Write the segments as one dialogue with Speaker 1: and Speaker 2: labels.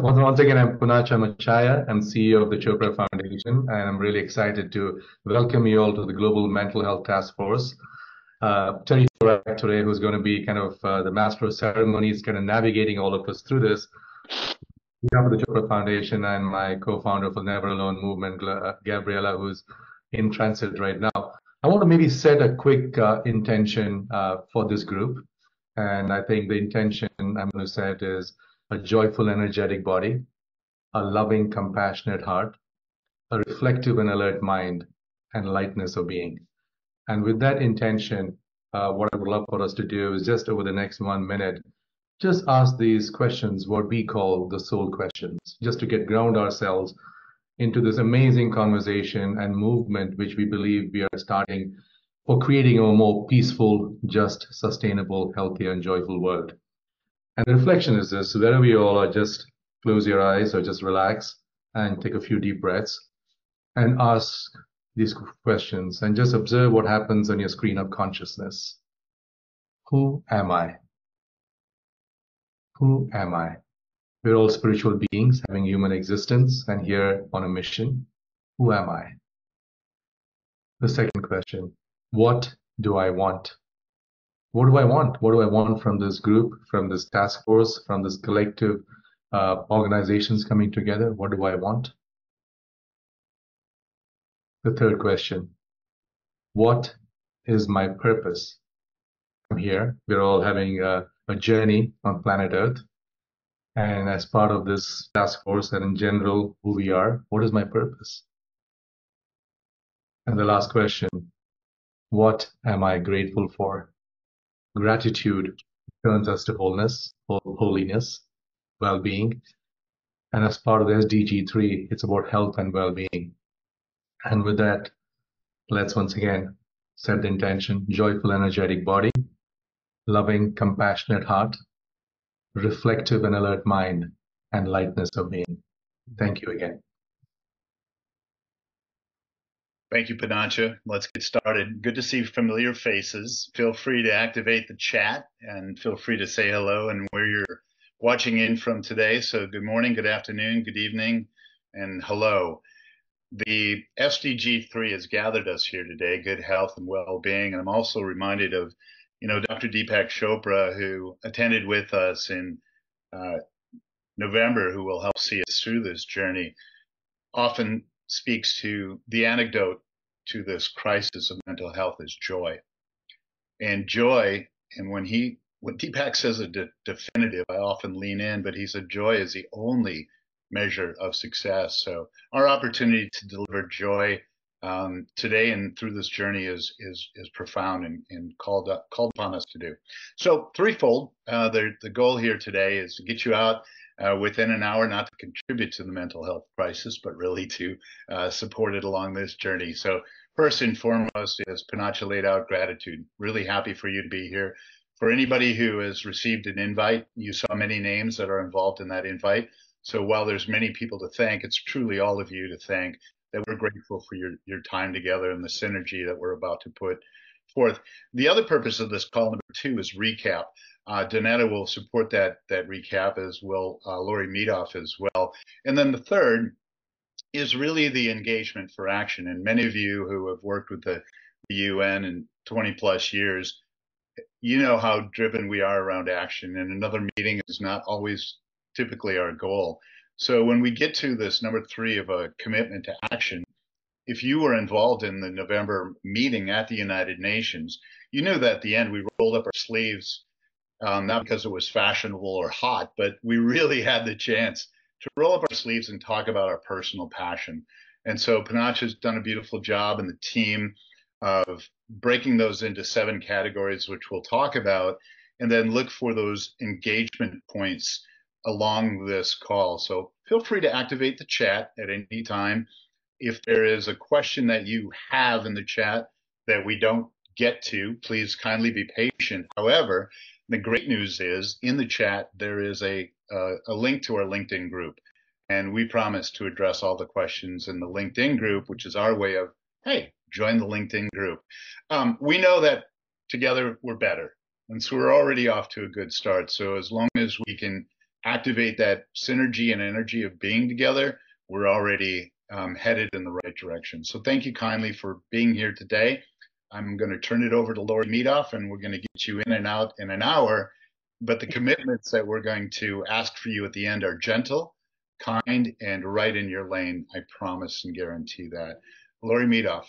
Speaker 1: Once again, I'm Poonacha Machaiah. I'm CEO of the Chopra Foundation, and I'm really excited to welcome you all to the Global Mental Health Task Force. Uh, Terry today, who's going to be kind of uh, the master of ceremonies, kind of navigating all of us through this. We have the Chopra Foundation and my co-founder for Never Alone Movement, uh, Gabriella, who's in transit right now. I want to maybe set a quick uh, intention uh, for this group. And I think the intention I'm going to set is a joyful, energetic body, a loving, compassionate heart, a reflective and alert mind, and lightness of being. And with that intention, uh, what I would love for us to do is just over the next one minute, just ask these questions, what we call the soul questions, just to get ground ourselves into this amazing conversation and movement, which we believe we are starting for creating a more peaceful, just, sustainable, healthier, and joyful world. And the reflection is this wherever you all are, just close your eyes or just relax and take a few deep breaths and ask these questions and just observe what happens on your screen of consciousness. Who am I? Who am I? We're all spiritual beings having human existence and here on a mission. Who am I? The second question What do I want? What do I want? What do I want from this group, from this task force, from this collective uh, organizations coming together? What do I want? The third question What is my purpose? I'm here. We're all having a, a journey on planet Earth. And as part of this task force and in general, who we are, what is my purpose? And the last question What am I grateful for? Gratitude turns us to wholeness, holiness, well-being. And as part of the SDG 3, it's about health and well-being. And with that, let's once again set the intention, joyful, energetic body, loving, compassionate heart, reflective and alert mind, and lightness of being. Thank you again.
Speaker 2: Thank you, Poonacha. Let's get started. Good to see familiar faces. Feel free to activate the chat and feel free to say hello and where you're watching in from today. So, good morning, good afternoon, good evening, and hello. The SDG 3 has gathered us here today, good health and well being. And I'm also reminded of, you know, Dr. Deepak Chopra, who attended with us in uh, November, who will help see us through this journey. Often speaks to the antidote to this crisis of mental health is joy. And joy, and when he, when Deepak says a de- definitive, I often lean in, but he said joy is the only measure of success. So our opportunity to deliver joy um, today and through this journey is is is profound and, and called up, called upon us to do. So threefold. Uh, the the goal here today is to get you out uh, within an hour, not to contribute to the mental health crisis, but really to uh, support it along this journey. So first and foremost, as Poonacha laid out, gratitude. Really happy for you to be here. For anybody who has received an invite, you saw many names that are involved in that invite. So while there's many people to thank, it's truly all of you to thank that we're grateful for your, your time together and the synergy that we're about to put forth. The other purpose of this call number two is recap. Uh, Donetta will support that that recap as well. Uh, Lori Meedoff as well. And then the third is really the engagement for action. And many of you who have worked with the, the UN in 20 plus years, you know how driven we are around action. And another meeting is not always typically our goal. So when we get to this number three of a commitment to action, if you were involved in the November meeting at the United Nations, you knew that at the end we rolled up our sleeves um, not because it was fashionable or hot, but we really had the chance to roll up our sleeves and talk about our personal passion. And so Panache has done a beautiful job and the team of breaking those into seven categories, which we'll talk about, and then look for those engagement points along this call. So feel free to activate the chat at any time. If there is a question that you have in the chat that we don't get to, please kindly be patient. However, the great news is in the chat, there is a, uh, a link to our LinkedIn group. And we promise to address all the questions in the LinkedIn group, which is our way of, hey, join the LinkedIn group. Um, we know that together we're better. And so we're already off to a good start. So as long as we can activate that synergy and energy of being together, we're already um, headed in the right direction. So thank you kindly for being here today. I'm going to turn it over to Lori Meedoff, and we're going to get you in and out in an hour. But the commitments that we're going to ask for you at the end are gentle, kind, and right in your lane. I promise and guarantee that. Lori Meedoff.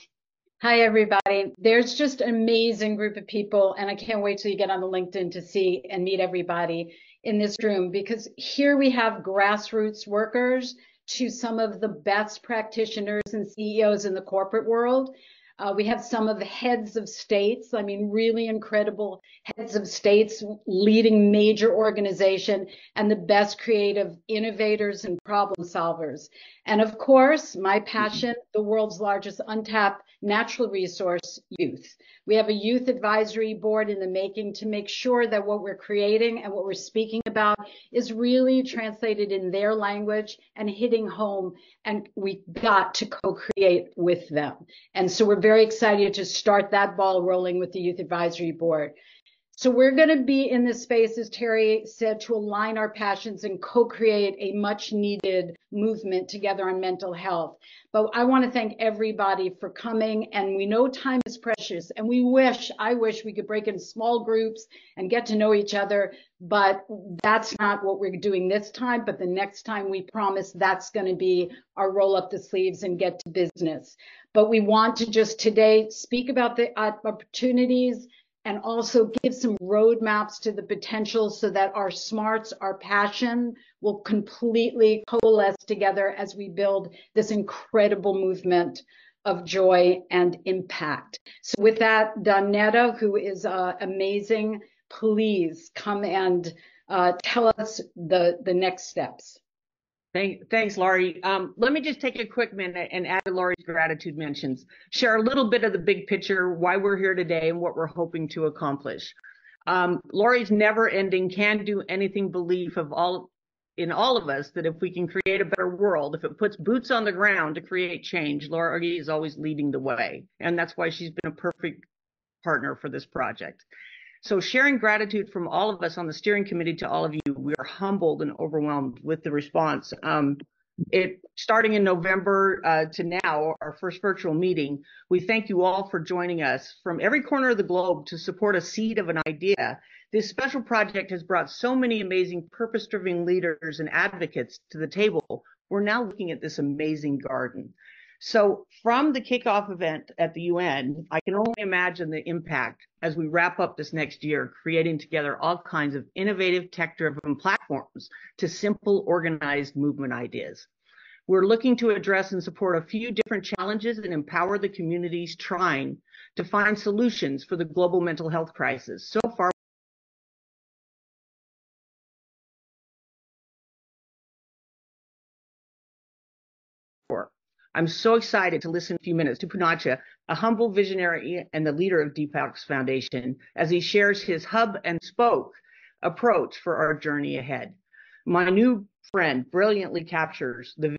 Speaker 3: Hi, everybody. There's just an amazing group of people, and I can't wait till you get on the LinkedIn to see and meet everybody in this room because here we have grassroots workers to some of the best practitioners and CEOs in the corporate world. Uh, we have some of the heads of states, I mean, really incredible heads of states leading major organization and the best creative innovators and problem solvers. And of course, my passion, the world's largest untapped natural resource youth. We have a youth advisory board in the making to make sure that what we're creating and what we're speaking about is really translated in their language and hitting home. And we got to co-create with them. And so we're very excited to start that ball rolling with the youth advisory board. So we're going to be in this space, as Terry said, to align our passions and co-create a much needed movement together on mental health. But I want to thank everybody for coming. And we know time is precious and we wish, I wish we could break in small groups and get to know each other. But that's not what we're doing this time. But the next time we promise that's going to be our roll up the sleeves and get to business. But we want to just today speak about the opportunities and also give some roadmaps to the potential so that our smarts, our passion will completely coalesce together as we build this incredible movement of joy and impact. So with that, Donetta, who is uh, amazing, please come and uh, tell us the, the next steps.
Speaker 4: Thank, thanks, Laurie. Um, let me just take a quick minute and add to Laurie's gratitude mentions. Share a little bit of the big picture, why we're here today, and what we're hoping to accomplish. Um, Laurie's never-ending can-do anything belief of all in all of us that if we can create a better world, if it puts boots on the ground to create change, Laurie is always leading the way, and that's why she's been a perfect partner for this project. So sharing gratitude from all of us on the steering committee to all of you, we are humbled and overwhelmed with the response. Um, it starting in November uh, to now, our first virtual meeting, we thank you all for joining us from every corner of the globe to support a seed of an idea. This special project has brought so many amazing purpose-driven leaders and advocates to the table. We're now looking at this amazing garden. So from the kickoff event at the UN, I can only imagine the impact as we wrap up this next year, creating together all kinds of innovative tech-driven platforms to simple, organized movement ideas. We're looking to address and support a few different challenges and empower the communities trying to find solutions for the global mental health crisis. So far, I'm so excited to listen a few minutes to Punacha, a humble visionary and the leader of Deepak's Foundation, as he shares his hub and spoke approach for our journey ahead. My new friend brilliantly captures the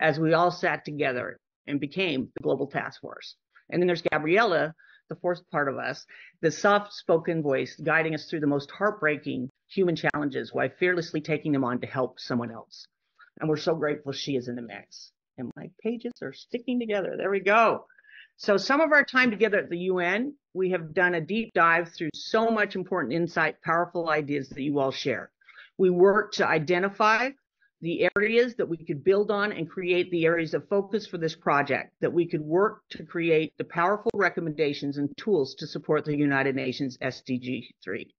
Speaker 4: as we all sat together and became the global task force. And then there's Gabriella, the fourth part of us, the soft spoken voice guiding us through the most heartbreaking human challenges while fearlessly taking them on to help someone else. And we're so grateful she is in the mix. And my pages are sticking together. There we go. So some of our time together at the UN, we have done a deep dive through so much important insight, powerful ideas that you all share. We work to identify the areas that we could build on and create the areas of focus for this project, that we could work to create the powerful recommendations and tools to support the United Nations SDG 3.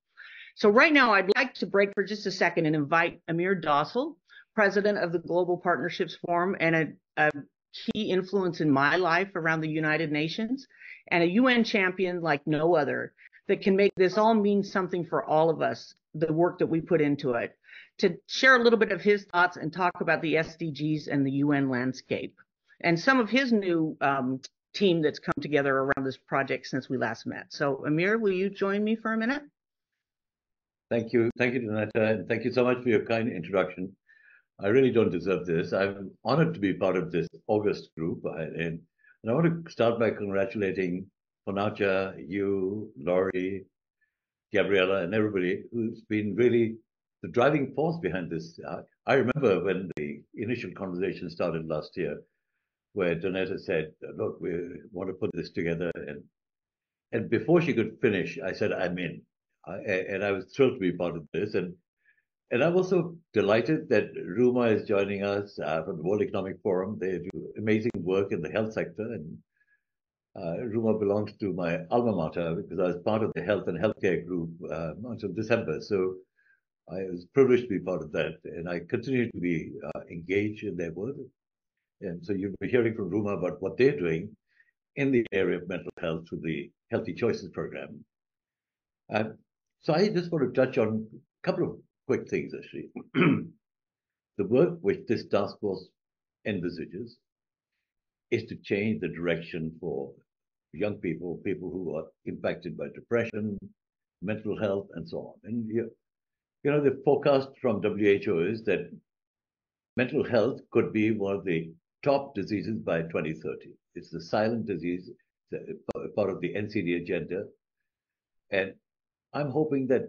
Speaker 4: So right now, I'd like to break for just a second and invite Amir Dossal, president of the Global Partnerships Forum and a, a key influence in my life around the United Nations, and a UN champion like no other that can make this all mean something for all of us, the work that we put into it to share a little bit of his thoughts and talk about the SDGs and the UN landscape and some of his new um, team that's come together around this project since we last met. So Amir, will you join me for a minute?
Speaker 5: Thank you. Thank you, Donetta. And thank you so much for your kind introduction. I really don't deserve this. I'm honored to be part of this August group. And I want to start by congratulating Poonacha, you, Laurie, Gabriella, and everybody who's been really the driving force behind this. I remember when the initial conversation started last year, where Donetta said, "Look, we want to put this together," and and before she could finish, I said, "I'm in," I, and I was thrilled to be part of this, and and I'm also delighted that Ruma is joining us uh, from the World Economic Forum. They do amazing work in the health sector, and uh, Ruma belongs to my alma mater because I was part of the health and healthcare group uh, until December. So I was privileged to be part of that, and I continue to be uh, engaged in their work. And so you'll be hearing from Ruma about what they're doing in the area of mental health through the Healthy Choices program. Uh, so I just want to touch on a couple of quick things, actually. the work which this task force envisages is to change the direction for young people, people who are impacted by depression, mental health, and so on. And you, you know, the forecast from WHO is that mental health could be one of the top diseases by 2030. It's the silent disease, part of the NCD agenda. And I'm hoping that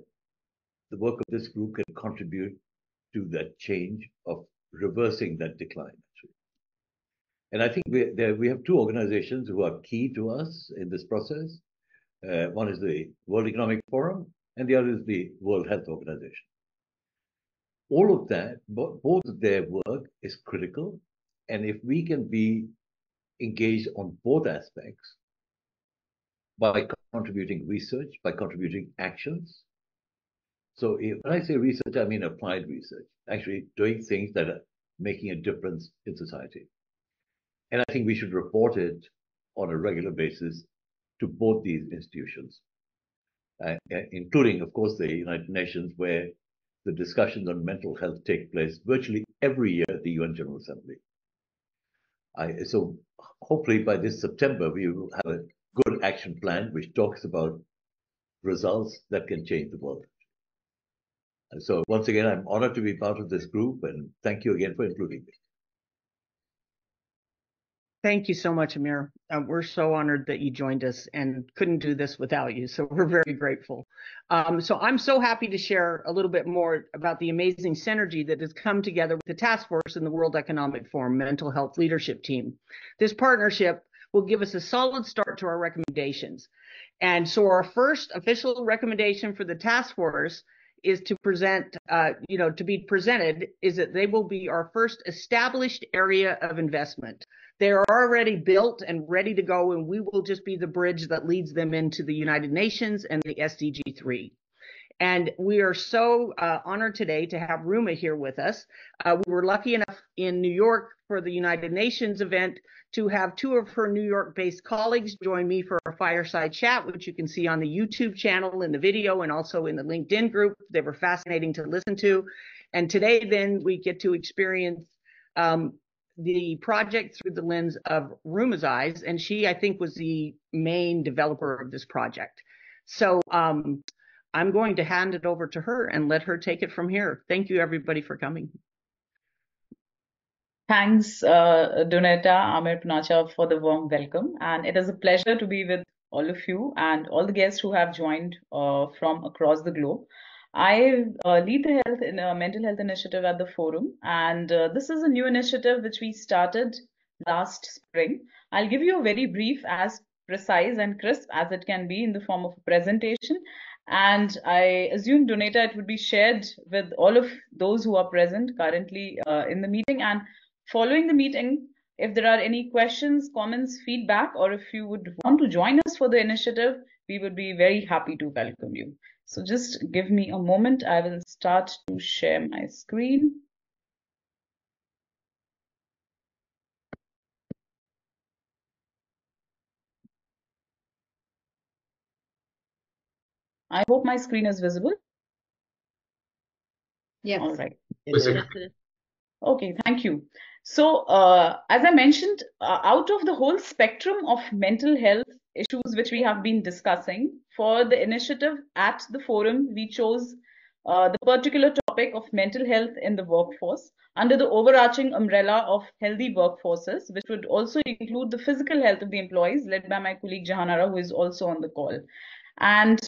Speaker 5: the work of this group can contribute to that change of reversing that decline, actually. And I think we, there, we have two organizations who are key to us in this process. Uh, one is the World Economic Forum, and the other is the World Health Organization. All of that, both their work is critical. And if we can be engaged on both aspects by contributing research, by contributing actions. So if, when I say research, I mean applied research, actually doing things that are making a difference in society. And I think we should report it on a regular basis to both these institutions, uh, including, of course, the United Nations, where the discussions on mental health take place virtually every year at the UN General Assembly. I, so hopefully by this September, we will have a good action plan which talks about results that can change the world. So once again, I'm honored to be part of this group and thank you again for including me.
Speaker 4: Thank you so much, Amir. Um, we're so honored that you joined us and couldn't do this without you. So we're very grateful. Um, so I'm so happy to share a little bit more about the amazing synergy that has come together with the task force and the World Economic Forum Mental Health Leadership Team. This partnership will give us a solid start to our recommendations. And so our first official recommendation for the task force is to present, uh, you know, to be presented is that they will be our first established area of investment. They're already built and ready to go, and we will just be the bridge that leads them into the United Nations and the SDG 3. And we are so uh, honored today to have Ruma here with us. Uh, we were lucky enough in New York for the United Nations event to have two of her New York based colleagues join me for a fireside chat, which you can see on the YouTube channel in the video and also in the LinkedIn group. They were fascinating to listen to. And today, then, we get to experience um, the project through the lens of Ruma's eyes, and she, I think, was the main developer of this project. So um, I'm going to hand it over to her and let her take it from here. Thank you, everybody, for coming.
Speaker 6: Thanks, uh, Donetta, Amir Poonacha, for the warm welcome. And it is a pleasure to be with all of you and all the guests who have joined uh, from across the globe. I uh, lead the health in a mental health initiative at the forum, and uh, this is a new initiative which we started last spring. I'll give you a very brief, as precise and crisp as it can be in the form of a presentation. And I assume, Donetta, it would be shared with all of those who are present currently uh, in the meeting. And following the meeting, if there are any questions, comments, feedback, or if you would want to join us for the initiative, we would be very happy to welcome you. So just give me a moment. I will start to share my screen. I hope my screen is visible.
Speaker 3: Yes.
Speaker 6: All right. Okay, thank you. So, uh, as I mentioned, uh, out of the whole spectrum of mental health issues which we have been discussing for the initiative at the forum, we chose uh, the particular topic of mental health in the workforce under the overarching umbrella of healthy workforces, which would also include the physical health of the employees, led by my colleague Jahanara, who is also on the call. And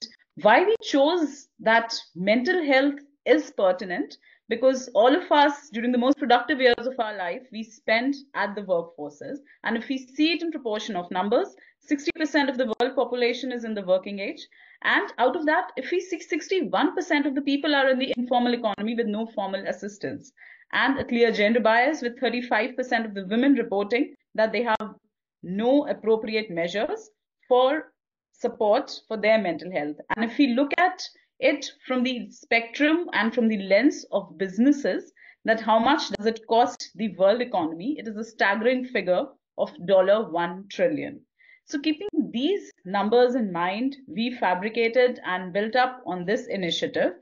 Speaker 6: why we chose that mental health is pertinent because all of us during the most productive years of our life we spend at the workforces. And if we see it in proportion of numbers 60% of the world population is in the working age. And out of that if we see 61% of the people are in the informal economy with no formal assistance and a clear gender bias with 35% of the women reporting that they have no appropriate measures for support for their mental health. And if we look at it from the spectrum and from the lens of businesses that how much does it cost the world economy. It is a staggering figure of dollar 1 trillion. So keeping these numbers in mind we fabricated and built up on this initiative.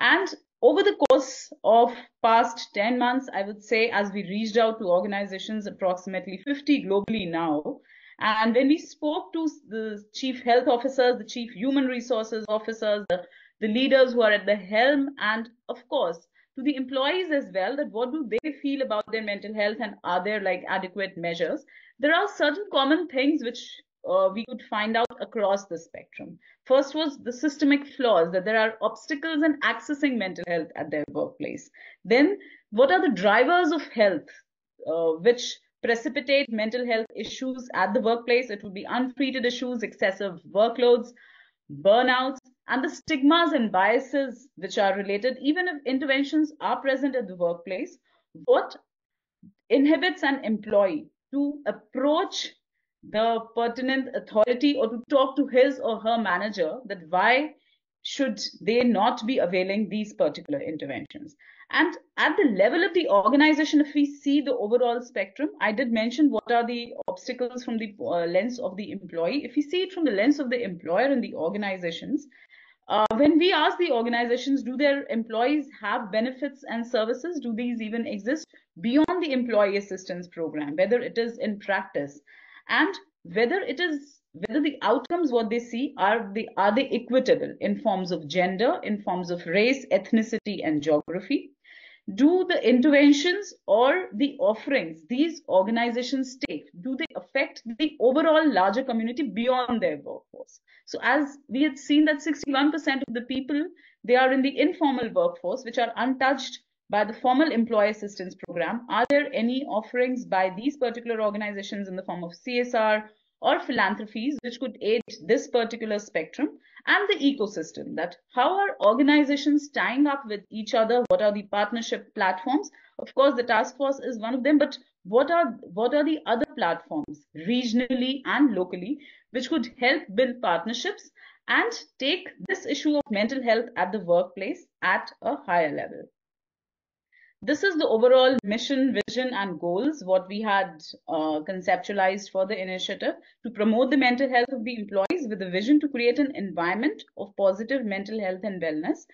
Speaker 6: And over the course of past 10 months i would say as we reached out to organizations approximately 50 globally now and when we spoke to the chief health officers the chief human resources officers the the leaders who are at the helm, and of course, to the employees as well, that what do they feel about their mental health and are there like adequate measures? There are certain common things which uh, we could find out across the spectrum. First was the systemic flaws, that there are obstacles in accessing mental health at their workplace. Then, what are the drivers of health uh, which precipitate mental health issues at the workplace? It would be untreated issues, excessive workloads, burnouts, and the stigmas and biases which are related, even if interventions are present at the workplace, what inhibits an employee to approach the pertinent authority or to talk to his or her manager that why should they not be availing these particular interventions? And at the level of the organization if we see the overall spectrum i did mention what are the obstacles from the uh, lens of the employee. If we see it from the lens of the employer and the organizations uh, when we ask the organizations, do their employees have benefits and services? Do these even exist beyond the employee assistance program, whether it is in practice and whether it is whether the outcomes what they see are the are they equitable in forms of gender, in forms of race, ethnicity, and geography? Do the interventions or the offerings these organizations take do they affect the overall larger community beyond their workforce? So as we had seen that 61% of the people they are in the informal workforce which are untouched by the formal employee assistance program. Are there any offerings by these particular organizations in the form of csr or philanthropies which could aid this particular spectrum and the ecosystem that how are organizations tying up with each other? What are the partnership platforms? Of course the task force is one of them but what are what are the other platforms regionally and locally which could help build partnerships and take this issue of mental health at the workplace at a higher level this is the overall mission, vision, and goals what we had uh, conceptualized for the initiative to promote the mental health of the employees with a vision to create an environment of positive mental health and wellness.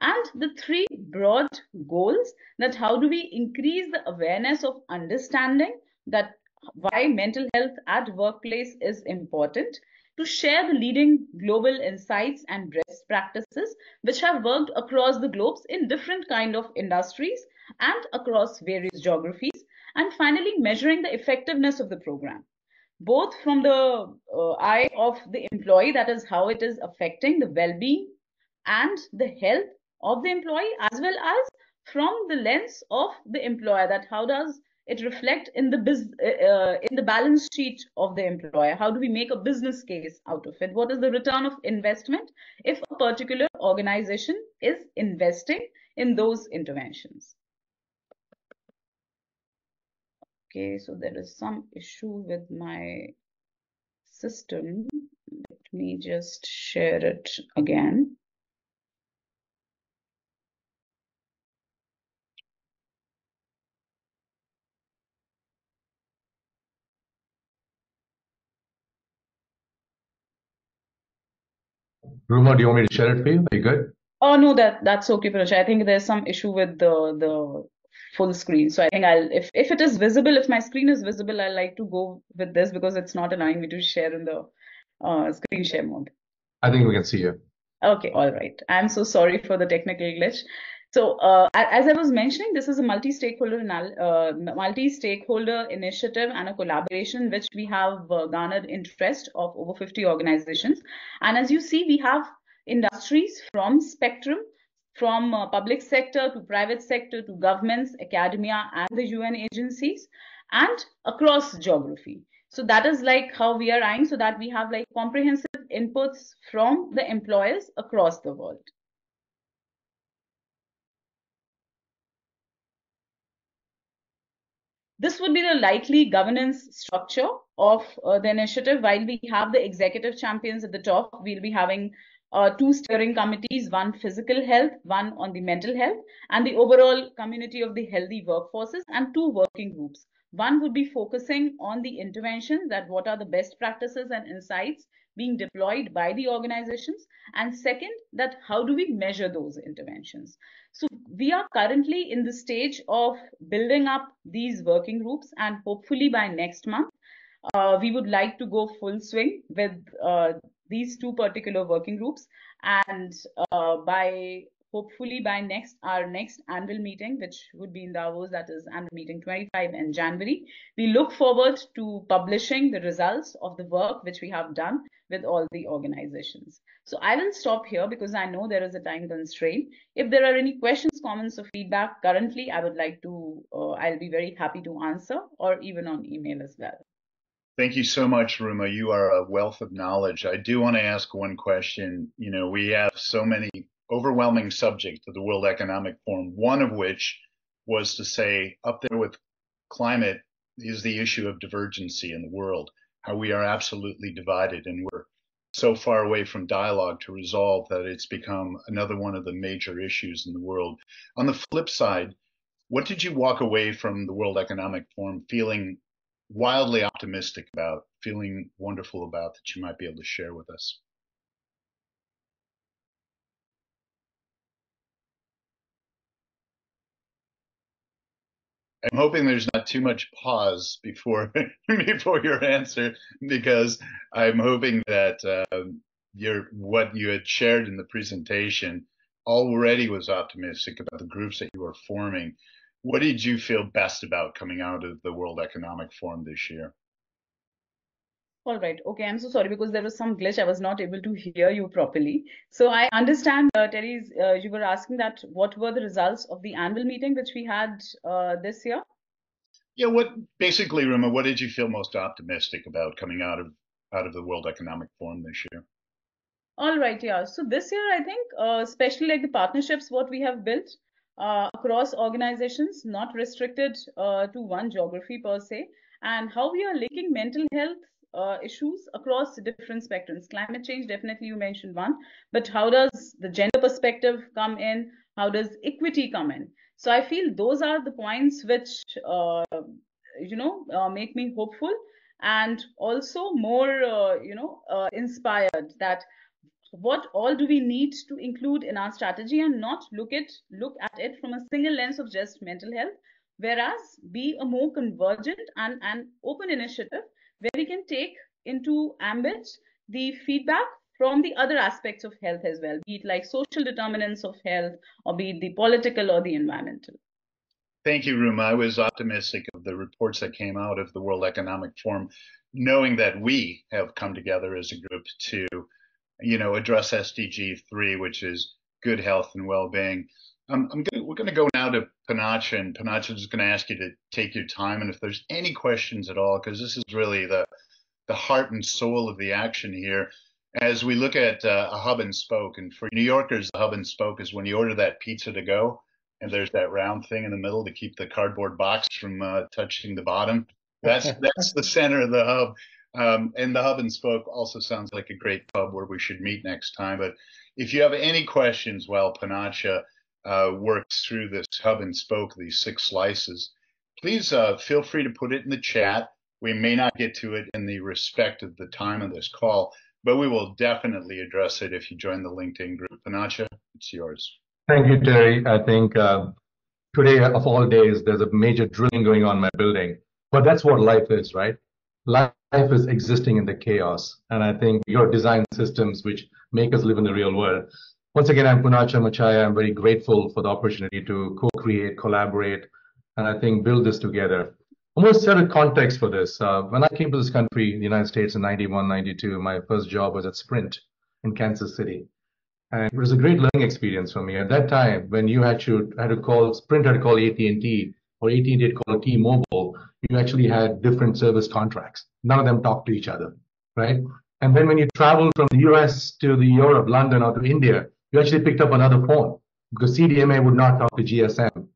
Speaker 6: And the three broad goals that how do we increase the awareness of understanding that why mental health at workplace is important to share the leading global insights and best practices which have worked across the globes in different kind of industries and across various geographies. And finally, measuring the effectiveness of the program, both from the uh, eye of the employee, that is how it is affecting the well-being and the health of the employee, as well as from the lens of the employer, that how does it reflect in the biz, uh, uh, in the balance sheet of the employer how do we make a business case out of it what is the return of investment if a particular organization is investing in those interventions Okay, so there is some issue with my system. Let me just share it again.
Speaker 1: Ruma, do you want me to share it for you? Are you good?
Speaker 6: Oh no, that that's okay, Pracha. I think there's some issue with the the full screen. So I think I'll, if, if it is visible, if my screen is visible, I like to go with this because it's not allowing me to share in the uh, screen share mode.
Speaker 1: I think we can see you.
Speaker 6: Okay, all right. I'm so sorry for the technical glitch. So, uh, as I was mentioning, this is a multi-stakeholder uh, multi-stakeholder initiative and a collaboration which we have uh, garnered interest of over 50 organizations. And as you see, we have industries from spectrum, from uh, public sector to private sector to governments, academia, and the UN agencies, and across geography. So that is like how we are eyeing so that we have like comprehensive inputs from the employers across the world. This would be the likely governance structure of uh, the initiative. While we have the executive champions at the top, we'll be having uh, two steering committees, one physical health, one on the mental health, and the overall community of the healthy workforces, and two working groups. One would be focusing on the intervention that what are the best practices and insights being deployed by the organizations. And second, that how do we measure those interventions? So we are currently in the stage of building up these working groups and hopefully by next month, uh, we would like to go full swing with uh, these two particular working groups. And uh, by hopefully by next our next annual meeting, which would be in Davos, that is annual meeting 25 in January. We look forward to publishing the results of the work which we have done with all the organizations. So I will stop here because I know there is a time constraint. If there are any questions, comments, or feedback currently, I would like to, uh, I'll be very happy to answer or even on email as well.
Speaker 2: Thank you so much, Ruma. You are a wealth of knowledge. I do want to ask one question. You know, we have so many overwhelming subjects of the World Economic Forum, one of which was to say up there with climate is the issue of divergency in the world, how we are absolutely divided and we're so far away from dialogue to resolve that it's become another one of the major issues in the world. On the flip side, what did you walk away from the World Economic Forum feeling wildly optimistic about, feeling wonderful about that you might be able to share with us? I'm hoping there's not too much pause before before your answer because I'm hoping that uh, your what you had shared in the presentation already was optimistic about the groups that you were forming. What did you feel best about coming out of the World Economic Forum this year?
Speaker 6: All right. Okay. I'm so sorry because there was some glitch. I was not able to hear you properly. So I understand, uh, Terry, uh, you were asking that what were the results of the annual meeting which we had uh, this year?
Speaker 2: Yeah. What basically, Ruma, what did you feel most optimistic about coming out of out of the World Economic Forum this year?
Speaker 6: All right. Yeah. So this year, I think, uh, especially like the partnerships, what we have built uh, across organizations, not restricted uh, to one geography per se, and how we are linking mental health uh, issues across different spectrums. Climate change, definitely you mentioned one, but how does the gender perspective come in? How does equity come in? So I feel those are the points which, uh, you know, uh, make me hopeful and also more, uh, you know, uh, inspired that what all do we need to include in our strategy and not look at look at it from a single lens of just mental health whereas be a more convergent and an open initiative where we can take into ambit the feedback from the other aspects of health as well, be it like social determinants of health or be it the political or the environmental.
Speaker 2: Thank you, Ruma. I was optimistic of the reports that came out of the World Economic Forum, knowing that we have come together as a group to, you know, address SDG 3, which is good health and well-being. Um, I'm gonna, we're going to go now to Panacha, and Panacha is going to ask you to take your time. And if there's any questions at all, because this is really the the heart and soul of the action here, as we look at uh, a hub and spoke, and for New Yorkers, the hub and spoke is when you order that pizza to go, and there's that round thing in the middle to keep the cardboard box from uh, touching the bottom. That's that's the center of the hub. Um, and the hub and spoke also sounds like a great pub where we should meet next time. But if you have any questions while Panacha uh, works through this hub and spoke, these six slices, please uh, feel free to put it in the chat. We may not get to it in the respect of the time of this call, but we will definitely address it if you join the LinkedIn group. Panacha, it's yours.
Speaker 1: Thank you, Terry. I think uh, today of all days, there's a major drilling going on in my building, but that's what life is, right? Life is existing in the chaos. And I think your design systems which make us live in the real world. Once again, I'm Poonacha Machaiah. I'm very grateful for the opportunity to co-create, collaborate, and I think build this together. I'm going to set a context for this. Uh, when I came to this country, the United States in 91, 92, my first job was at Sprint in Kansas City. And it was a great learning experience for me. At that time, when you had to, had to call, Sprint had to call AT&T, or AT&T had call T-Mobile, you actually had different service contracts. None of them talked to each other, right? And then when you traveled from the US to the Europe, London, or to India, you actually picked up another phone because CDMA would not talk to GSM.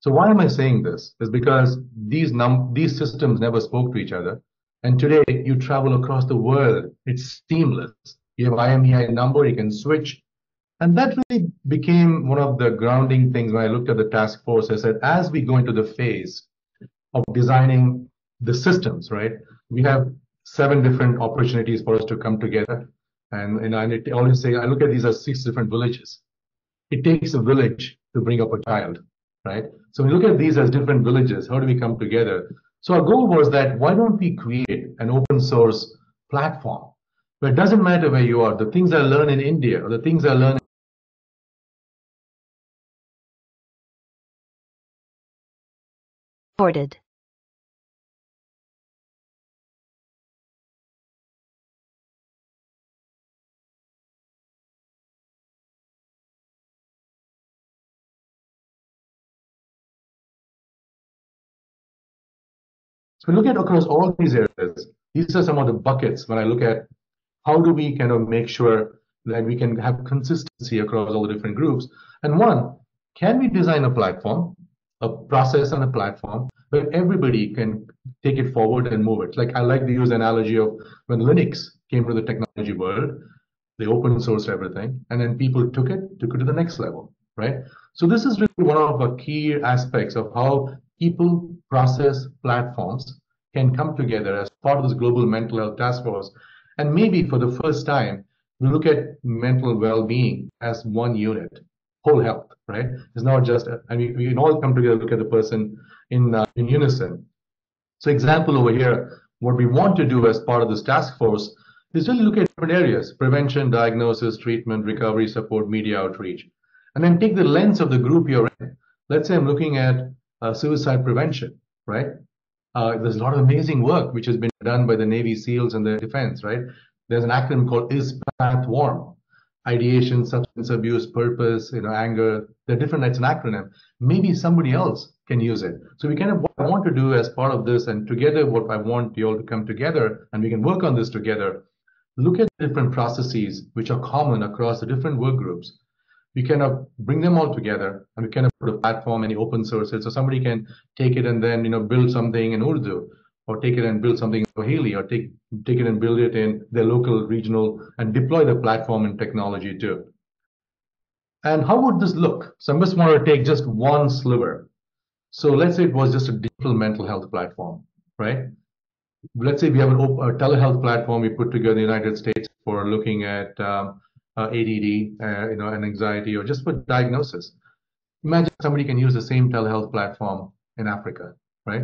Speaker 1: So why am I saying this? Is because these num these systems never spoke to each other. And today you travel across the world. It's seamless. You have IMEI number, you can switch. And that really became one of the grounding things when I looked at the task force. I said, as we go into the phase of designing the systems, right? We have seven different opportunities for us to come together. And, and I always say, I look at these as six different villages. It takes a village to bring up a child, right? So we look at these as different villages. How do we come together? So our goal was that why don't we create an open source platform where it doesn't matter where you are, the things I learn in India or the things I learn
Speaker 7: Recorded.
Speaker 1: So look at across all these areas. These are some of the buckets when I look at how do we kind of make sure that we can have consistency across all the different groups. And one, can we design a platform, a process and a platform where everybody can take it forward and move it? Like I like to use analogy of when Linux came to the technology world, they open sourced everything, and then people took it, took it to the next level, right? So this is really one of the key aspects of how people, process, platforms can come together as part of this global mental health task force. And maybe for the first time, we look at mental well-being as one unit, whole health, right? It's not just, I mean, we can all come together, look at the person in, uh, in unison. So example over here, what we want to do as part of this task force is really look at different areas, prevention, diagnosis, treatment, recovery, support, media outreach. And then take the lens of the group you're in. Let's say I'm looking at uh, suicide prevention, right? Uh, there's a lot of amazing work which has been done by the Navy SEALs and the defense, right? There's an acronym called ISPATH-WARM. Ideation, substance abuse, purpose, you know, anger. They're different. It's an acronym. Maybe somebody else can use it. So we kind of what I want to do as part of this, and together, what I want you all to come together, and we can work on this together. Look at different processes which are common across the different work groups we kind of bring them all together and we kind of put a platform and open source it so somebody can take it and then you know build something in Urdu or take it and build something in Swahili or take take it and build it in their local regional and deploy the platform and technology too. And how would this look? So I just want to take just one sliver. So let's say it was just a digital mental health platform, right? Let's say we have an, a telehealth platform we put together in the United States for looking at um, ADD, uh, you know, and anxiety, or just for diagnosis. Imagine somebody can use the same telehealth platform in Africa, right?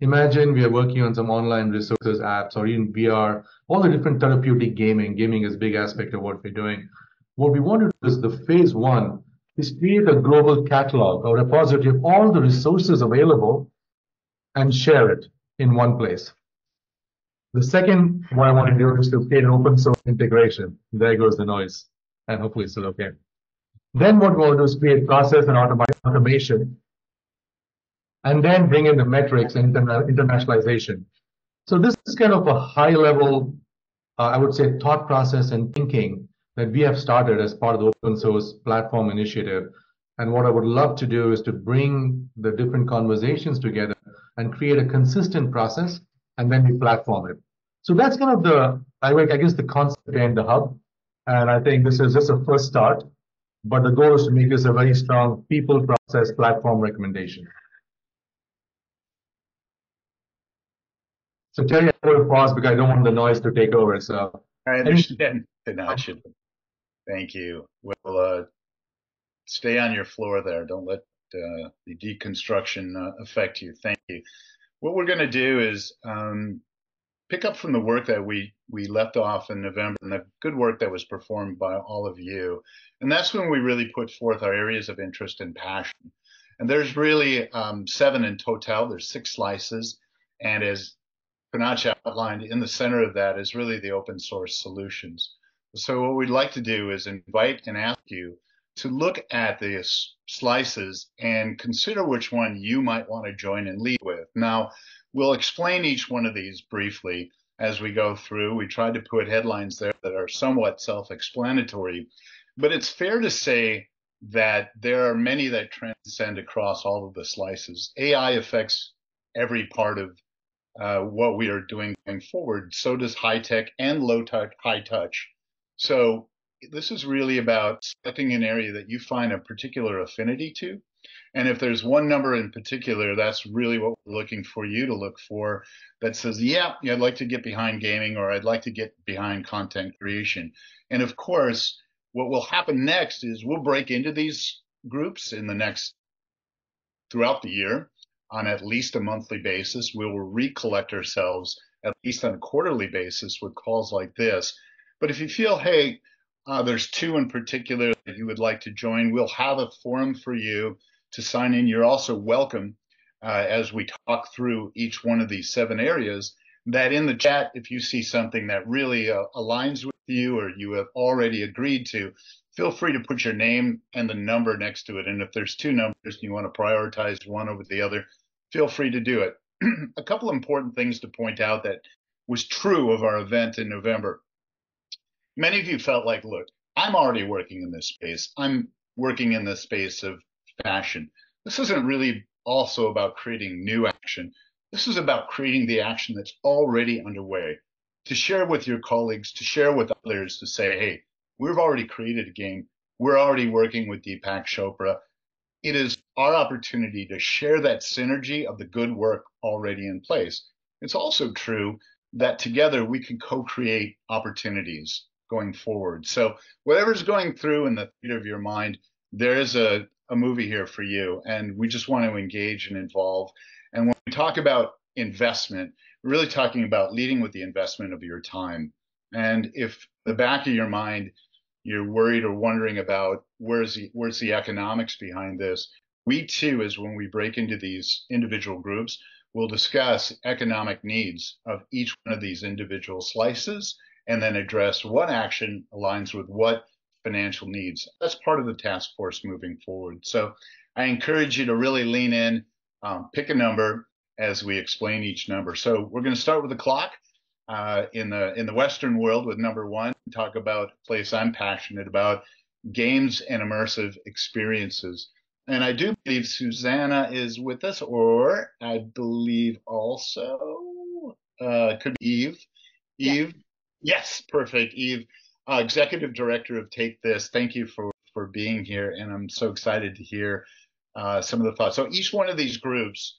Speaker 1: Imagine we are working on some online resources apps or even VR, all the different therapeutic gaming. Gaming is a big aspect of what we're doing. What we want to do is the phase one is create a global catalog or repository of all the resources available and share it in one place. The second, what I want to do is to create an open source integration. There goes the noise, and hopefully it's still okay. Then what we want to do is create process and automation, and then bring in the metrics and internationalization. So this is kind of a high level, uh, I would say, thought process and thinking that we have started as part of the open source platform initiative. And what I would love to do is to bring the different conversations together and create a consistent process and then we platform it. So that's kind of the, I guess, the concept and the hub. And I think this is just a first start, but the goal is to make this a very strong people process platform recommendation. So Terry, I will pause because I don't want the noise to take over. So
Speaker 2: I understand, Poonacha. Thank you. We'll uh, stay on your floor there. Don't let uh, the deconstruction uh, affect you. Thank you what we're going to do is um, pick up from the work that we we left off in November and the good work that was performed by all of you. And that's when we really put forth our areas of interest and passion. And there's really um, seven in total. There's six slices. And as Panach outlined, in the center of that is really the open source solutions. So what we'd like to do is invite and ask you to look at the slices and consider which one you might want to join and lead with. Now, we'll explain each one of these briefly as we go through. We tried to put headlines there that are somewhat self-explanatory, but it's fair to say that there are many that transcend across all of the slices. AI affects every part of uh, what we are doing going forward. So does high tech and low touch, high touch. So this is really about selecting an area that you find a particular affinity to. And if there's one number in particular, that's really what we're looking for you to look for that says, yeah, I'd like to get behind gaming or I'd like to get behind content creation. And of course, what will happen next is we'll break into these groups in the next throughout the year on at least a monthly basis. We will recollect ourselves at least on a quarterly basis with calls like this. But if you feel, hey, uh, there's two in particular that you would like to join. We'll have a forum for you to sign in. You're also welcome uh, as we talk through each one of these seven areas. That in the chat, if you see something that really uh, aligns with you or you have already agreed to, feel free to put your name and the number next to it. And if there's two numbers and you want to prioritize one over the other, feel free to do it. a couple important things to point out that was true of our event in November many of you felt like, look, I'm already working in this space. I'm working in the space of fashion. This isn't really also about creating new action. This is about creating the action that's already underway to share with your colleagues, to share with others, to say, hey, we've already created a game. We're already working with Deepak Chopra. It is our opportunity to share that synergy of the good work already in place. It's also true that together we can co-create opportunities going forward. So whatever's going through in the theater of your mind, there is a, a movie here for you. And we just want to engage and involve. And when we talk about investment, we're really talking about leading with the investment of your time. And if the back of your mind, you're worried or wondering about where's the where's the economics behind this, we too, is when we break into these individual groups, we'll discuss economic needs of each one of these individual slices and then address what action aligns with what financial needs. That's part of the task force moving forward. So I encourage you to really lean in, um, pick a number as we explain each number. So we're going to start with the clock. Uh, in the in the Western world, with number one, talk about a place I'm passionate about, games and immersive experiences. And I do believe Susanna is with us, or I believe also uh, could be Eve. Eve, Yes, perfect. Eve, uh, executive director of Take This, thank you for, for being here. And I'm so excited to hear uh, some of the thoughts. So each one of these groups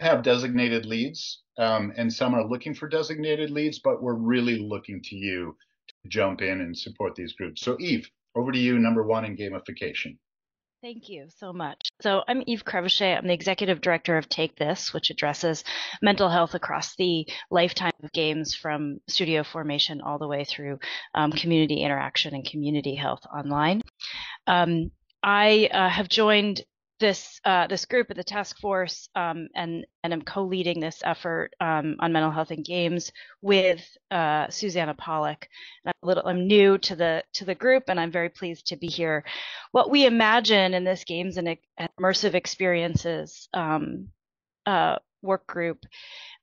Speaker 2: have designated leads, um, and some are looking for designated leads, but we're really looking to you to jump in and support these groups. So Eve, over to you, number one in gamification.
Speaker 7: Thank you so much. So I'm Eve Crevoshay. I'm the executive director of Take This, which addresses mental health across the lifetime of games from studio formation all the way through um, community interaction and community health online. Um, I uh, have joined this uh, this group at the task force, um, and and I'm co-leading this effort um, on mental health and games with uh, Susanna Pollack. I'm little I'm new to the to the group, and I'm very pleased to be here. What we imagine in this games and, immersive experiences um, uh, work group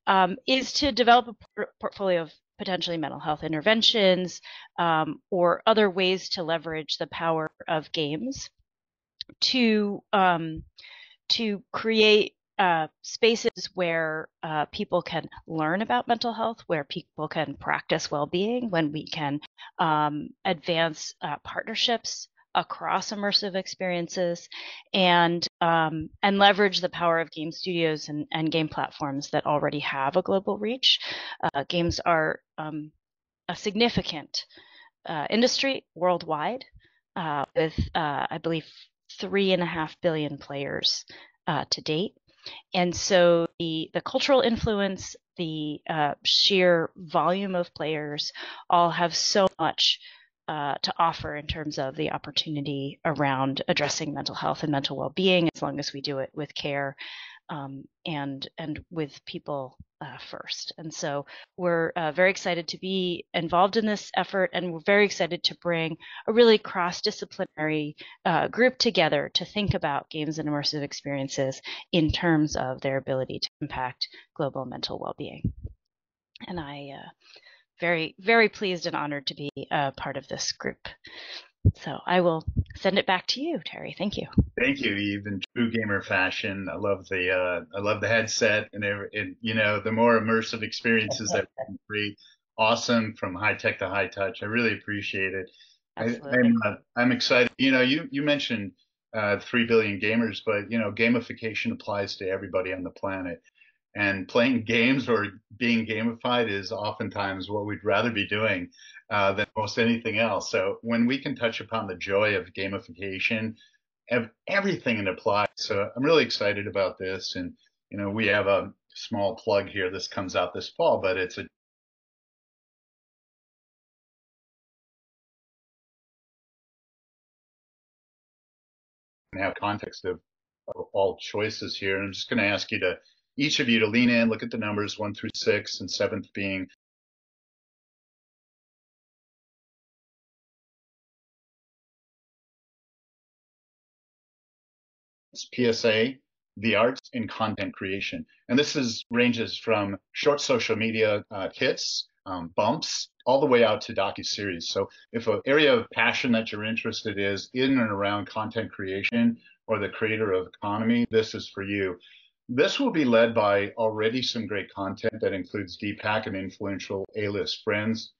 Speaker 7: um, is to develop a por- portfolio of potentially mental health interventions um, or other ways to leverage the power of games to um, to create uh, spaces where uh, people can learn about mental health, where people can practice well-being, when we can um, advance uh, partnerships across immersive experiences, and um, and leverage the power of game studios and, and game platforms that already have a global reach. Uh, games are um, a significant uh, industry worldwide, uh, with I believe three and a half billion players uh, to date. And so the, the cultural influence, the uh, sheer volume of players all have so much uh, to offer in terms of the opportunity around addressing mental health and mental well-being as long as we do it with care um, and and with people uh, first. And so we're uh, very excited to be involved in this effort, and we're very excited to bring a really cross-disciplinary uh, group together to think about games and immersive experiences in terms of their ability to impact global mental well-being. And I uh, very very pleased and honored to be a part of this group. So I will send it back to you, Terry. Thank you.
Speaker 2: Thank you, Eve. In true gamer fashion, I love the uh, I love the headset and, and you know the more immersive experiences that we can create. Awesome from high tech to high touch. I really appreciate it. I, am I'm, uh, I'm excited. You know, you you mentioned uh, three billion gamers, but you know, gamification applies to everybody on the planet. And playing games or being gamified is oftentimes what we'd rather be doing uh, than most anything else. So when we can touch upon the joy of gamification, of everything it applies. So I'm really excited about this. And, you know, we have a small plug here. This comes out this fall, but it's a have context of, of all choices here. And I'm just going to ask you to each of you to lean in, look at the numbers one through six, and seventh being PSA, the arts and content creation. And this is ranges from short social media uh, hits, um, bumps, all the way out to docu-series. So if an area of passion that you're interested is in and around content creation or the creator of economy, this is for you. This will be led by already some great content that includes Deepak and influential A-list friends,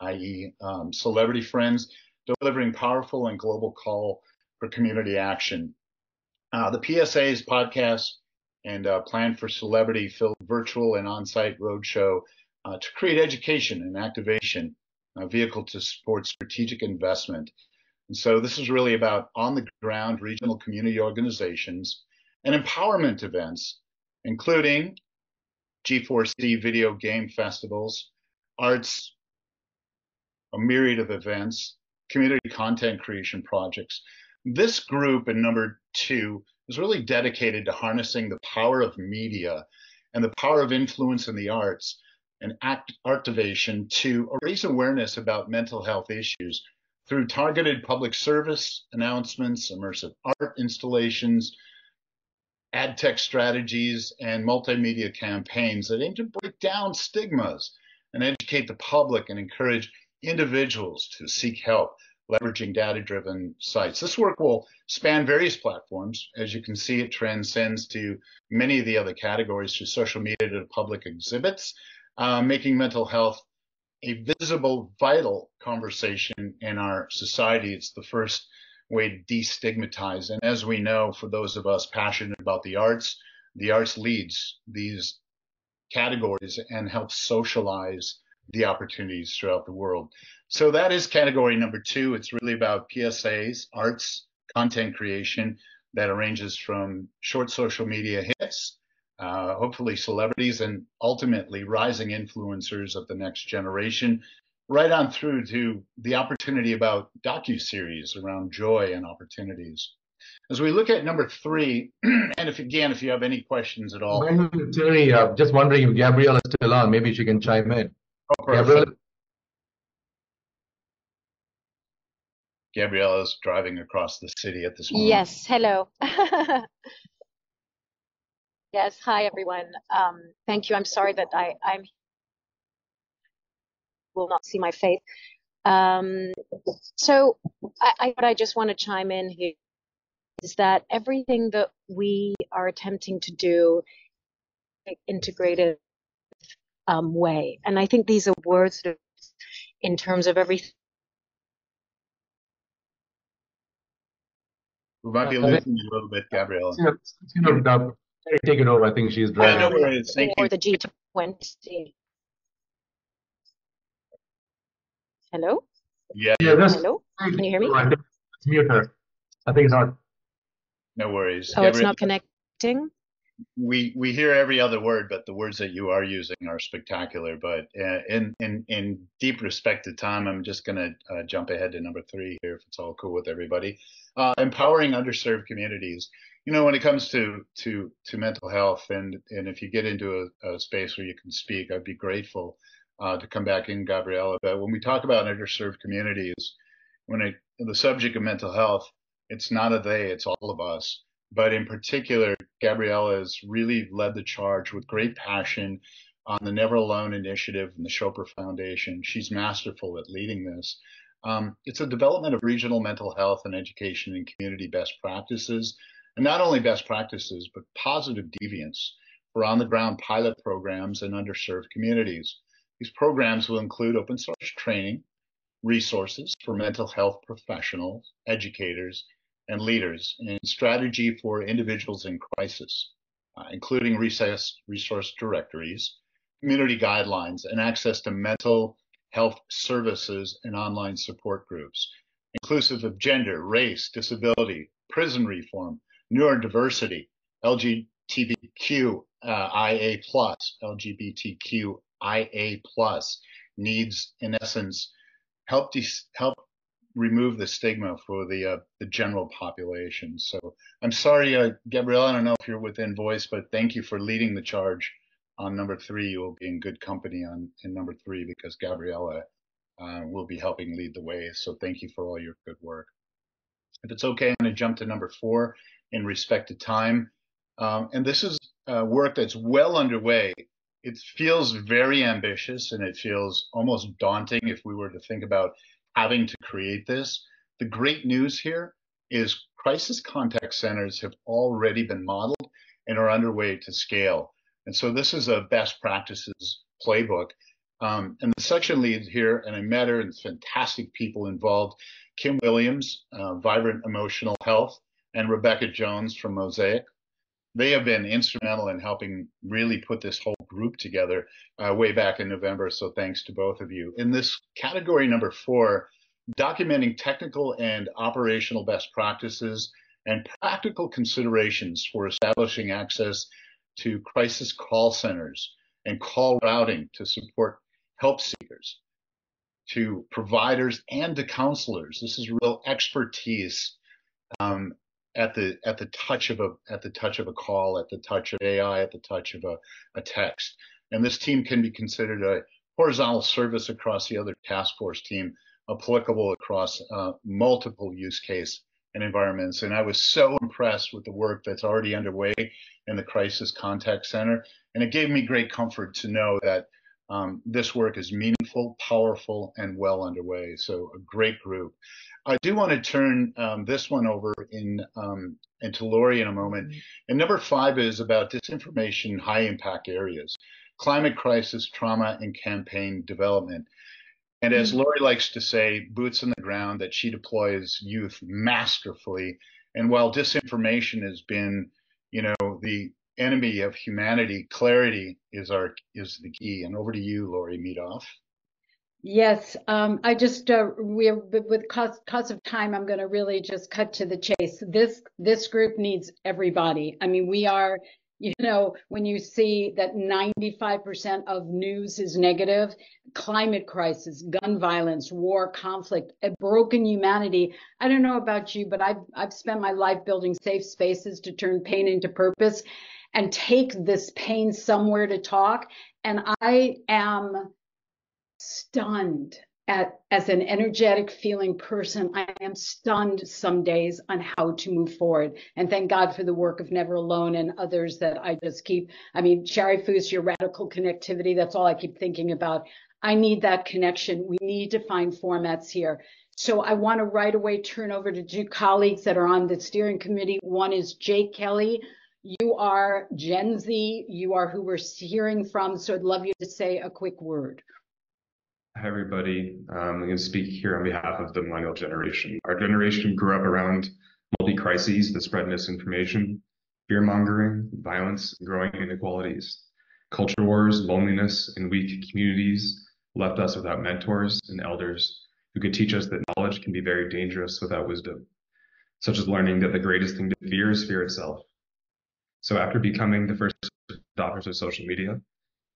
Speaker 2: i.e. Um, celebrity friends, delivering powerful and global call for community action. Uh, the PSA's podcast and uh, plan for celebrity filled virtual and on-site roadshow uh, to create education and activation, a vehicle to support strategic investment. And so this is really about on the ground regional community organizations and empowerment events, including G4C video game festivals, arts, a myriad of events, community content creation projects. This group in number two is really dedicated to harnessing the power of media and the power of influence in the arts and act activation to raise awareness about mental health issues through targeted public service announcements, immersive art installations, ad tech strategies, and multimedia campaigns that aim to break down stigmas and educate the public and encourage individuals to seek help leveraging data-driven sites. This work will span various platforms. As you can see, it transcends to many of the other categories through social media to public exhibits, uh, making mental health a visible, vital conversation in our society. It's the first way to destigmatize. And as we know, for those of us passionate about the arts, the arts leads these categories and helps socialize the opportunities throughout the world. So that is category number two. It's really about PSAs, arts, content creation that ranges from short social media hits, uh, hopefully celebrities, and ultimately rising influencers of the next generation, right on through to the opportunity about docu-series around joy and opportunities. As we look at number three, and if again, if you have any questions at all.
Speaker 1: Terry, uh, just wondering if Gabrielle is still on, maybe she can chime in. Oh, Gabrielle?
Speaker 2: Gabriella is driving across the city at this moment.
Speaker 8: Yes, hello. yes, hi everyone. Um, thank you. I'm sorry that I I'm will not see my face. Um, so I, I, what I just want to chime in here is that everything that we are attempting to do integrated um, way, and I think these are words that in terms of everything
Speaker 2: We might be losing you a little bit, Gabrielle.
Speaker 1: take it over. I think she's driving.
Speaker 2: Yeah, no worries. Thank
Speaker 8: or
Speaker 2: you.
Speaker 8: the G20. Hello?
Speaker 2: Yeah.
Speaker 1: Yeah, that's,
Speaker 8: Hello? Can you hear me?
Speaker 1: It's mute her. I think it's not.
Speaker 2: No worries.
Speaker 8: Oh, it's not connecting?
Speaker 2: we we hear every other word, but the words that you are using are spectacular. But uh, in in in deep respect to time, I'm just going to uh, jump ahead to number three here, if it's all cool with everybody. Uh, empowering underserved communities. You know, when it comes to to to mental health, and and if you get into a, a space where you can speak, I'd be grateful uh, to come back in, Gabriella. But when we talk about underserved communities, when it the subject of mental health, it's not a they, it's all of us. But in particular, Gabriella has really led the charge with great passion on the Never Alone initiative and the Chopra Foundation. She's masterful at leading this. Um, it's a development of regional mental health and education and community best practices, and not only best practices, but positive deviance for on the ground pilot programs in underserved communities. These programs will include open source training, resources for mental health professionals, educators, and leaders in strategy for individuals in crisis, uh, including resource, resource directories, community guidelines, and access to mental health services and online support groups, inclusive of gender, race, disability, prison reform, neurodiversity, LGBTQ uh, LGBTQ IA plus needs, in essence, help help remove the stigma for the uh, the general population. So I'm sorry, uh, Gabriella, I don't know if you're within voice, but thank you for leading the charge on number three. You will be in good company on in number three because Gabriella uh, will be helping lead the way. So thank you for all your good work. If it's okay, I'm going to jump to number four in respect to time. Um, and this is uh, work that's well underway. It feels very ambitious and it feels almost daunting if we were to think about having to create this. The great news here is crisis contact centers have already been modeled and are underway to scale. And so this is a best practices playbook. Um, and the section lead here, and I met her and fantastic people involved, Kim Williams, uh, Vibrant Emotional Health, and Rebecca Jones from Mosaic. They have been instrumental in helping really put this whole group together uh, way back in November. So thanks to both of you. In this category number four, documenting technical and operational best practices and practical considerations for establishing access to crisis call centers and call routing to support help seekers, to providers and to counselors. This is real expertise um, at the at the touch of a at the touch of a call, at the touch of AI, at the touch of a, a text. And this team can be considered a horizontal service across the other task force team, applicable across uh, multiple use case and environments. And I was so impressed with the work that's already underway in the Crisis Contact Center. And it gave me great comfort to know that um, this work is meaningful, powerful, and well underway. So a great group. I do want to turn um, this one over in um, into Lori in a moment. Mm-hmm. And number five is about disinformation high impact areas, climate crisis, trauma, and campaign development. And as mm-hmm. Lori likes to say, boots on the ground, that she deploys youth masterfully. And while disinformation has been, you know, the enemy of humanity, clarity is our is the key. And over to you, Lori Meadoff.
Speaker 3: Yes, um, I just uh, we with cost cost of time, I'm going to really just cut to the chase. This this group needs everybody. I mean, we are, you know, when you see that 95% of news is negative, climate crisis, gun violence, war, conflict, a broken humanity. I don't know about you, but I've I've spent my life building safe spaces to turn pain into purpose, and take this pain somewhere to talk. And I am stunned at as an energetic feeling person i am stunned some days on how to move forward. And thank god for the work of never alone and others that i just keep i mean Shari Foos your radical connectivity that's all i keep thinking about. I need that connection. We need to find formats here. So i want to right away turn over to two colleagues that are on the steering committee. One is jake kelly you are gen z you are who we're hearing from so i'd love you to say a quick word
Speaker 9: Hi, everybody. Um, I'm going to speak here on behalf of the millennial generation. Our generation grew up around multi-crises that spread misinformation, fear-mongering, violence, and growing inequalities. Culture wars, loneliness, and weak communities left us without mentors and elders who could teach us that knowledge can be very dangerous without wisdom, such as learning that the greatest thing to fear is fear itself. So after becoming the first adopters of social media,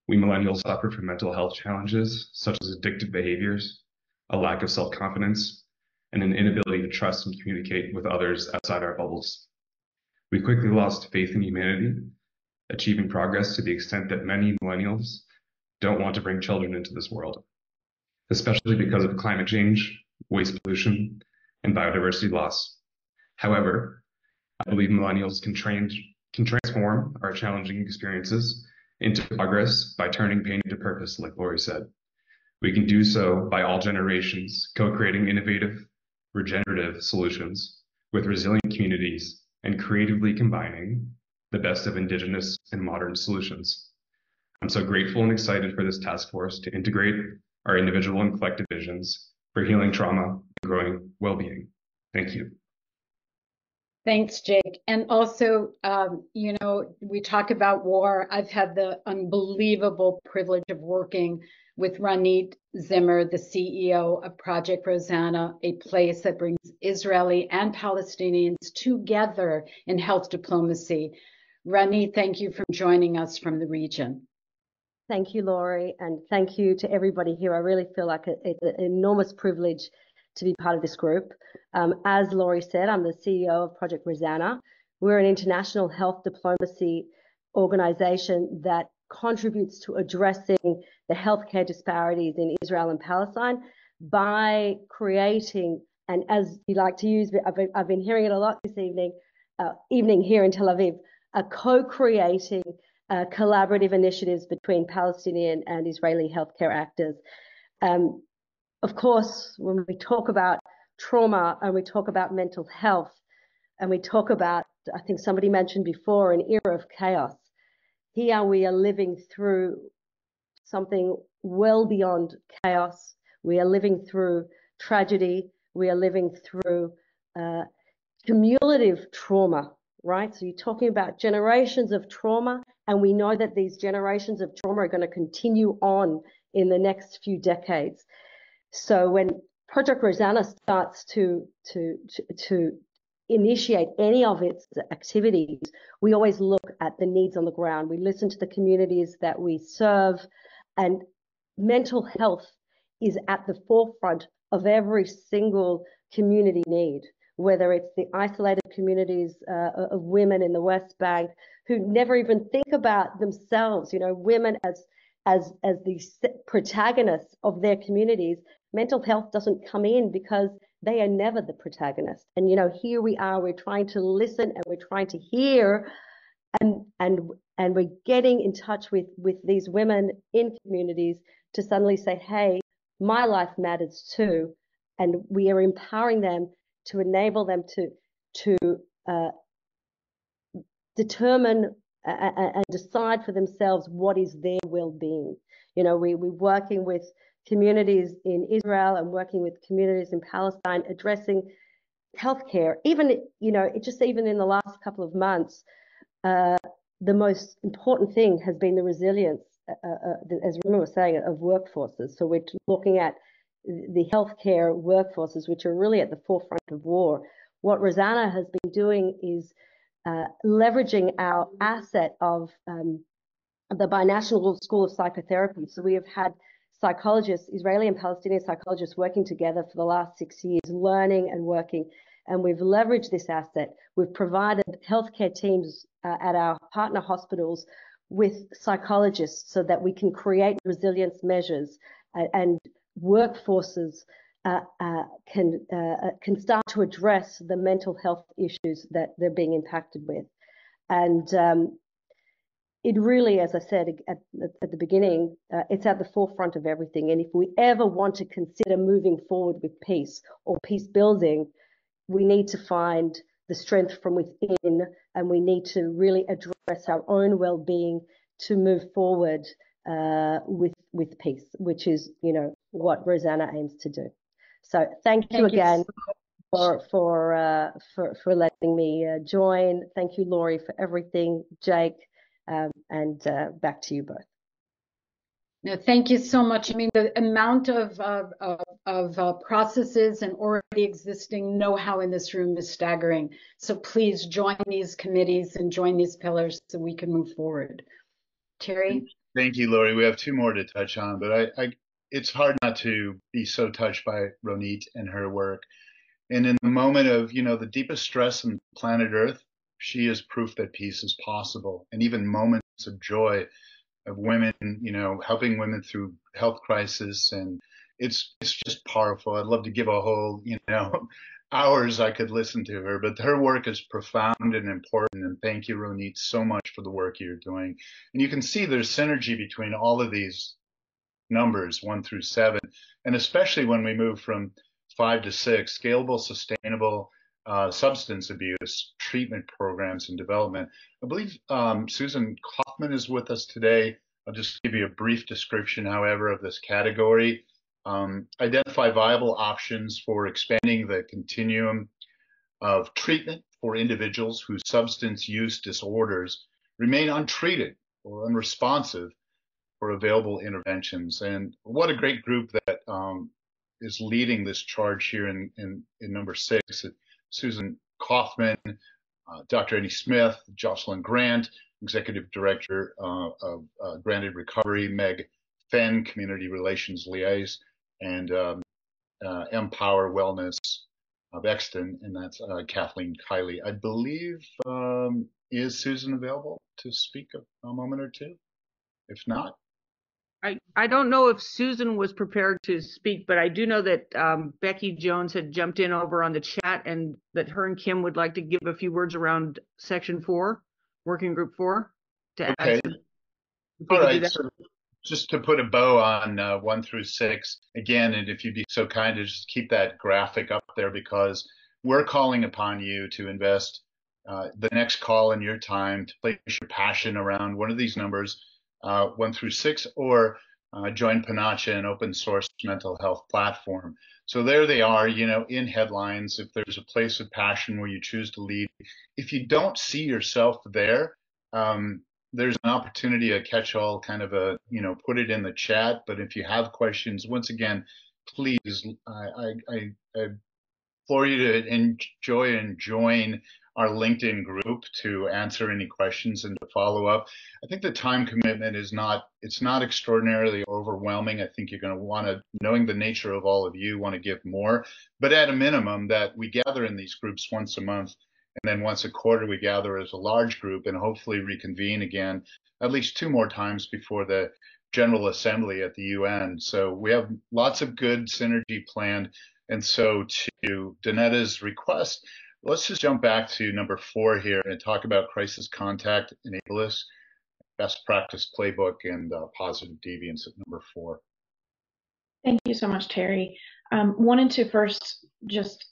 Speaker 9: we millennials suffered from mental health challenges such as addictive behaviors, a lack of self-confidence, and an inability to trust and communicate with others outside our bubbles. We quickly lost faith in humanity, achieving progress to the extent that many millennials don't want to bring children into this world, especially because of climate change, waste pollution, and biodiversity loss. However, I believe millennials can, train, can transform our challenging experiences into progress by turning pain into purpose, like Lori said. We can do so by all generations, co-creating innovative, regenerative solutions with resilient communities and creatively combining the best of indigenous and modern solutions. I'm so grateful and excited for this task force to integrate our individual and collective visions for healing trauma and growing well-being. Thank you.
Speaker 3: Thanks, Jake. And also, um, you know, we talk about war. I've had the unbelievable privilege of working with Ronit Zimmer, the CEO of Project Rozana, a place that brings Israeli and Palestinians together in health diplomacy. Ronit, thank you for joining us from the region.
Speaker 10: Thank you, Laurie, and thank you to everybody here. I really feel like it's an enormous privilege to be part of this group. Um, as Laurie said, I'm the CEO of Project Rozana. We're an international health diplomacy organization that contributes to addressing the healthcare disparities in Israel and Palestine by creating, and as you like to use, I've been, hearing it a lot this evening, uh, evening here in Tel Aviv, uh, co-creating uh, collaborative initiatives between Palestinian and Israeli healthcare actors. Um, of course, when we talk about trauma and we talk about mental health and we talk about, I think somebody mentioned before, an era of chaos. Here we are living through something well beyond chaos. We are living through tragedy. We are living through uh, cumulative trauma, right? So you're talking about generations of trauma, and we know that these generations of trauma are going to continue on in the next few decades. So when Project Rozana starts to, to, to, to initiate any of its activities, we always look at the needs on the ground. We listen to the communities that we serve, and mental health is at the forefront of every single community need, whether it's the isolated communities uh, of women in the West Bank who never even think about themselves, you know, women as as as the protagonists of their communities mental health doesn't come in because they are never the protagonist. And you know, here we are, we're trying to listen and we're trying to hear and and and we're getting in touch with with these women in communities to suddenly say, hey, my life matters too. And we are empowering them to enable them to to uh, determine and decide for themselves what is their well-being. You know, we, we're working with communities in Israel and working with communities in Palestine addressing healthcare. Even, you know, it just even in the last couple of months, uh, the most important thing has been the resilience, uh, uh, uh as Rima was saying, of workforces. So we're looking at the healthcare workforces, which are really at the forefront of war. What Rozana has been doing is uh, leveraging our asset of um, the Binational School of Psychotherapy. So we have had psychologists, Israeli and Palestinian psychologists working together for the last six years, learning and working. And we've leveraged this asset. We've provided healthcare teams uh, at our partner hospitals with psychologists so that we can create resilience measures uh, and workforces uh, uh, can uh, uh, can start to address the mental health issues that they're being impacted with. And um, it really, as I said at, at the beginning, uh, it's at the forefront of everything. And if we ever want to consider moving forward with peace or peace building, we need to find the strength from within and we need to really address our own well-being to move forward uh, with with peace, which is, you know, what Rozana aims to do. So thank you thank again. You for for uh, for for letting me uh, join. Thank you, Laurie, for everything. Jake, um, and uh, back to you both.
Speaker 3: No, thank you so much. I mean, the amount of of, of uh, processes and already existing know-how in this room is staggering. So please join these committees and join these pillars so we can move forward. Terry.
Speaker 2: Thank you, Lori. We have two more to touch on, but I, I it's hard not to be so touched by Ronit and her work. And in the moment of, you know, the deepest stress on planet Earth, she is proof that peace is possible. And even moments of joy of women, you know, helping women through health crisis. And it's, it's just powerful. I'd love to give a whole, you know, hours I could listen to her, but her work is profound and important. And thank you, Ronit, so much for the work you're doing. And you can see there's synergy between all of these numbers, one through seven, and especially when we move from five to six, scalable, sustainable uh, substance abuse treatment programs and development. I believe um, Susan Kaufman is with us today. I'll just give you a brief description, however, of this category. Um, identify viable options for expanding the continuum of treatment for individuals whose substance use disorders remain untreated or unresponsive for available interventions. And what a great group that um, is leading this charge here in, in, in number six. Susan Kaufman, uh, Dr. Eddie Smith, Jocelyn Grant, Executive Director uh, of uh, Granted Recovery, Meg Fenn, Community Relations Liaison, and um, uh, Empower Wellness of Exton, and that's uh, Kathleen Kiley. I believe, um, is Susan available to speak a, a moment or two? If not,
Speaker 4: I, I don't know if Susan was prepared to speak, but I do know that um, Becky Jones had jumped in over on the chat and that her and Kim would like to give a few words around section four, working group four.
Speaker 2: To okay. All right. So just to put a bow on uh, one through six again, and if you'd be so kind to just keep that graphic up there because we're calling upon you to invest uh, the next call in your time to place your passion around one of these numbers uh, one through six, or uh, join Panacea, an open source mental health platform. So there they are, you know, in headlines. If there's a place of passion where you choose to lead, if you don't see yourself there, um, there's an opportunity a catch all kind of a, you know, put it in the chat. But if you have questions, once again, please, I, I, I, I you to enjoy and join our LinkedIn group to answer any questions and to follow up. I think the time commitment is not it's not extraordinarily overwhelming. I think you're going to want to knowing the nature of all of you want to give more, but at a minimum that we gather in these groups once a month and then once a quarter we gather as a large group and hopefully reconvene again at least two more times before the General Assembly at the UN. So we have lots of good synergy planned. And so to Danetta's request, Let's just jump back to number four here and talk about crisis contact enablers, best practice playbook, and uh, positive deviance at number four.
Speaker 11: Thank you so much, Terry. Um, wanted to first just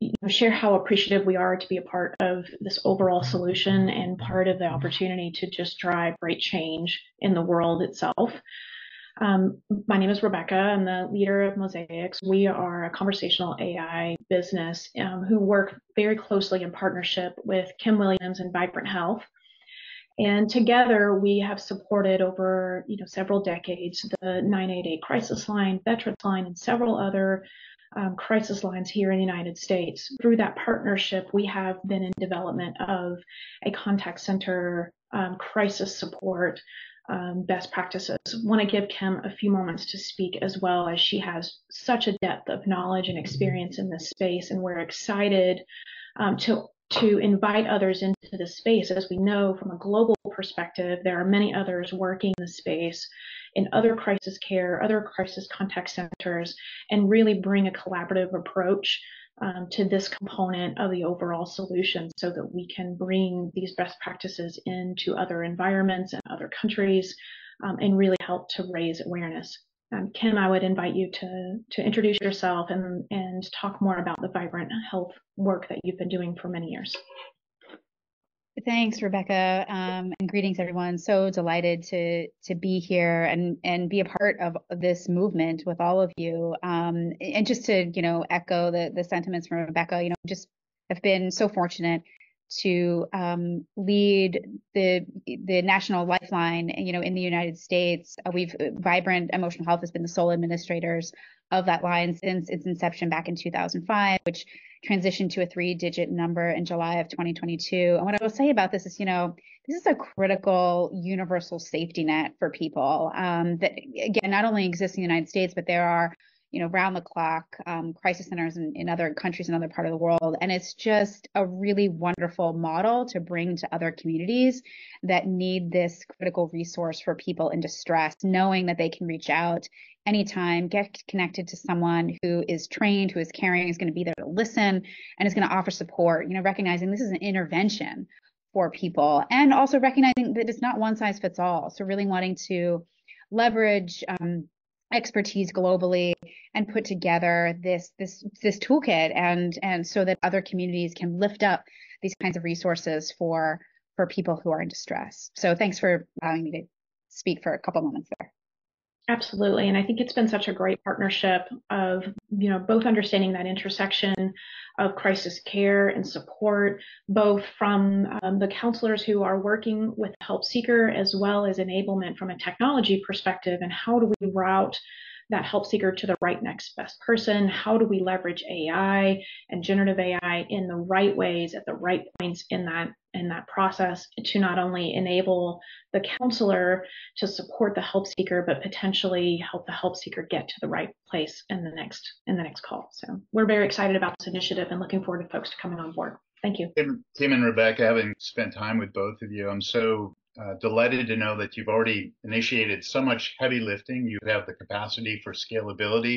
Speaker 11: you know, share how appreciative we are to be a part of this overall solution and part of the opportunity to just drive great change in the world itself. Um, my name is Rebecca. I'm the leader of Mosaicx. We are a conversational AI business um, who work very closely in partnership with Kim Williams and Vibrant Health. And together we have supported over you know several decades the 988 crisis line, Veterans line, and several other um, crisis lines here in the United States. Through that partnership, we have been in development of a contact center um, crisis support um, best practices. Want to give Kim a few moments to speak as well as she has such a depth of knowledge and experience in this space, and we're excited um, to to invite others into the space. As we know from a global perspective, there are many others working in the space in other crisis care, other crisis contact centers, and really bring a collaborative approach um, to this component of the overall solution so that we can bring these best practices into other environments and other countries um, and really help to raise awareness. Um, Kim, I would invite you to, to introduce yourself and, and talk more about the vibrant health work that you've been doing for many years.
Speaker 12: Thanks, Rebecca, um, and greetings, everyone. So delighted to to be here and and be a part of this movement with all of you. Um, and just to you know echo the the sentiments from Rebecca, you know, just have been so fortunate to um, lead the the national lifeline you know in the united states uh, we've vibrant emotional health has been the sole administrators of that line since its inception back in 2005 which transitioned to a three digit number in july of 2022 and what i will say about this is you know this is a critical universal safety net for people um, that again not only exists in the united states but there are you know, round the clock um, crisis centers in, in other countries in other part of the world. And it's just a really wonderful model to bring to other communities that need this critical resource for people in distress, knowing that they can reach out anytime, get connected to someone who is trained, who is caring, is going to be there to listen, and is going to offer support, you know, recognizing this is an intervention for people and also recognizing that it's not one size fits all. So really wanting to leverage um, expertise globally and put together this this this toolkit and and so that other communities can lift up these kinds of resources for for people who are in distress. So thanks for allowing me to speak for a couple moments there.
Speaker 11: Absolutely. And I think it's been such a great partnership of, you know, both understanding that intersection of crisis care and support, both from um, the counselors who are working with help seeker as well as enablement from a technology perspective and how do we route that help seeker to the right next best person? How do we leverage AI and generative AI in the right ways at the right points in that in that process to not only enable the counselor to support the help seeker, but potentially help the help seeker get to the right place in the next in the next call. So we're very excited about this initiative and looking forward to folks to coming on board. Thank you.
Speaker 2: Tim, Tim and Rebecca, having spent time with both of you, I'm so uh, delighted to know that you've already initiated so much heavy lifting. You have the capacity for scalability.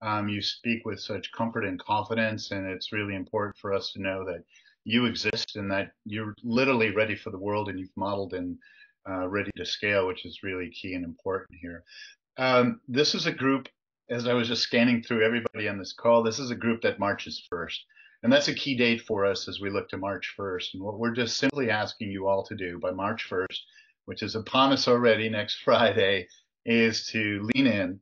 Speaker 2: Um, you speak with such comfort and confidence, and it's really important for us to know that you exist and that you're literally ready for the world and you've modeled and uh, ready to scale, which is really key and important here. Um, this is a group, as I was just scanning through everybody on this call, this is a group that marches first. And that's a key date for us as we look to March 1st. And what we're just simply asking you all to do by March 1st, which is upon us already next Friday, is to lean in,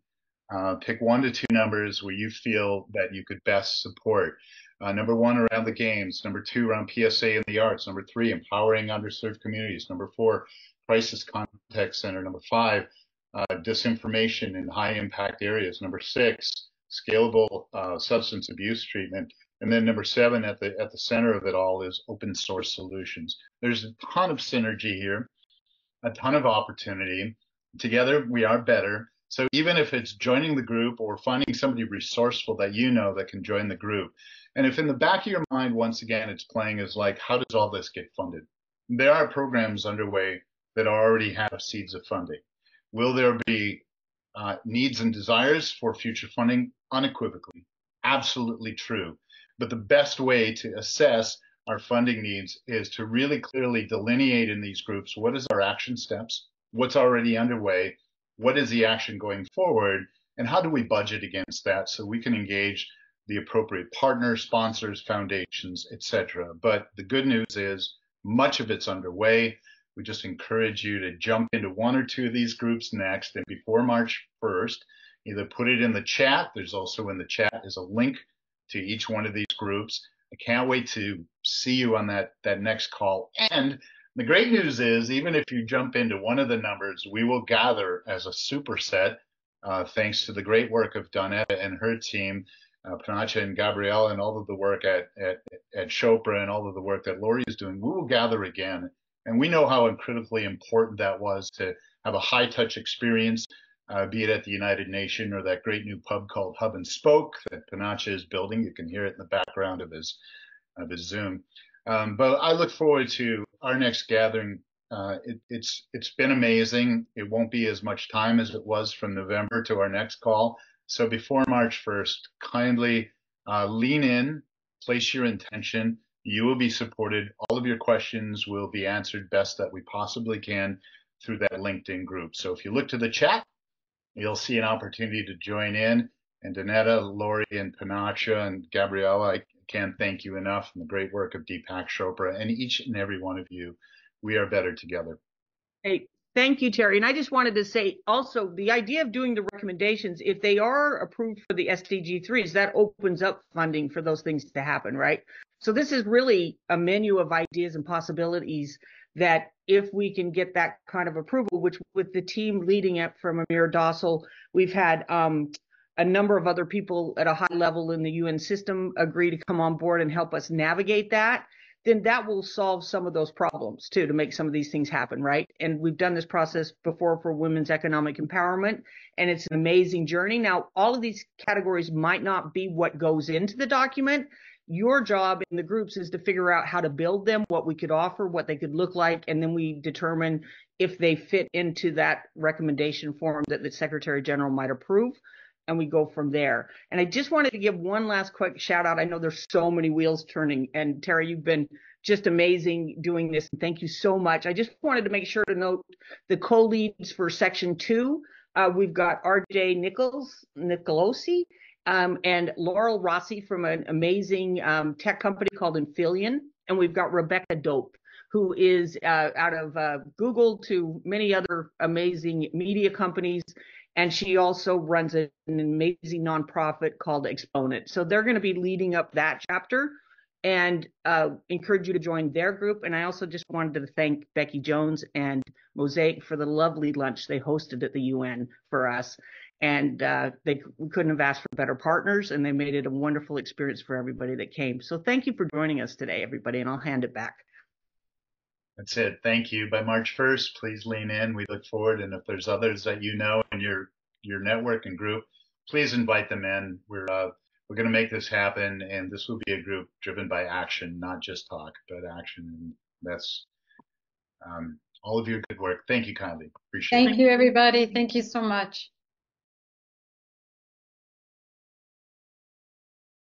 Speaker 2: uh, pick one to two numbers where you feel that you could best support. Uh, number one, around the games. Number two, around PSA and the arts. Number three, empowering underserved communities. Number four, crisis contact center. Number five, uh, disinformation in high impact areas. Number six, scalable uh, substance abuse treatment. And then number seven at the at the center of it all is open source solutions. There's a ton of synergy here, a ton of opportunity. Together we are better. So even if it's joining the group or finding somebody resourceful that you know that can join the group, and if in the back of your mind once again it's playing is like, how does all this get funded? There are programs underway that already have seeds of funding. Will there be uh, needs and desires for future funding? Unequivocally, absolutely true. But the best way to assess our funding needs is to really clearly delineate in these groups what is our action steps, what's already underway, what is the action going forward, and how do we budget against that so we can engage the appropriate partners, sponsors, foundations, etc. But the good news is much of it's underway. We just encourage you to jump into one or two of these groups next and before March 1st, either put it in the chat. There's also in the chat is a link to each one of these groups. I can't wait to see you on that, that next call. And the great news is, even if you jump into one of the numbers, we will gather as a superset, uh, thanks to the great work of Donetta and her team, uh, Poonacha and Gabrielle, and all of the work at, at, at Chopra and all of the work that Lori is doing. We will gather again. And we know how critically important that was to have a high touch experience uh, be it at the United Nation or that great new pub called Hub and Spoke that Poonacha is building. You can hear it in the background of his of his Zoom. Um, but I look forward to our next gathering. Uh, it, it's it's been amazing. It won't be as much time as it was from November to our next call. So before March 1st, kindly uh, lean in, place your intention. You will be supported. All of your questions will be answered best that we possibly can through that LinkedIn group. So if you look to the chat, you'll see an opportunity to join in. And Donetta, Lori, and Poonacha, and Gabriella, I can't thank you enough and the great work of Deepak Chopra and each and every one of you. We are better together.
Speaker 4: Hey, thank you, Terry. And I just wanted to say also the idea of doing the recommendations, if they are approved for the SDG 3s, that opens up funding for those things to happen, right? So this is really a menu of ideas and possibilities that if we can get that kind of approval, which with the team leading it from Amir Dossal, we've had um, a number of other people at a high level in the UN system agree to come on board and help us navigate that, then that will solve some of those problems too to make some of these things happen, right? And we've done this process before for women's economic empowerment, and it's an amazing journey. Now, all of these categories might not be what goes into the document, your job in the groups is to figure out how to build them, what we could offer, what they could look like, and then we determine if they fit into that recommendation form that the Secretary General might approve. And we go from there. And I just wanted to give one last quick shout out. I know there's so many wheels turning, and Terry, you've been just amazing doing this. Thank you so much. I just wanted to make sure to note the co-leads for section two. Uh, we've got RJ Nichols, Nicolosi, um, and Laurel Rossi from an amazing um, tech company called Infillion. And we've got Rebecca Dope, who is uh, out of uh, Google to many other amazing media companies. And she also runs an amazing nonprofit called Exponent. So they're going to be leading up that chapter and uh, encourage you to join their group. And I also just wanted to thank Becky Jones and Mosaicx for the lovely lunch they hosted at the UN for us and uh, they couldn't have asked for better partners and they made it a wonderful experience for everybody that came. So thank you for joining us today everybody and i'll hand it back.
Speaker 2: That's it. Thank you. By march 1st please lean in. We look forward and if there's others that you know in your your network and group please invite them in. We're uh, we're going to make this happen and this will be a group driven by action not just talk but action and that's um, all of your good work. Thank you kindly appreciate it.
Speaker 3: thank you everybody. Thank you so much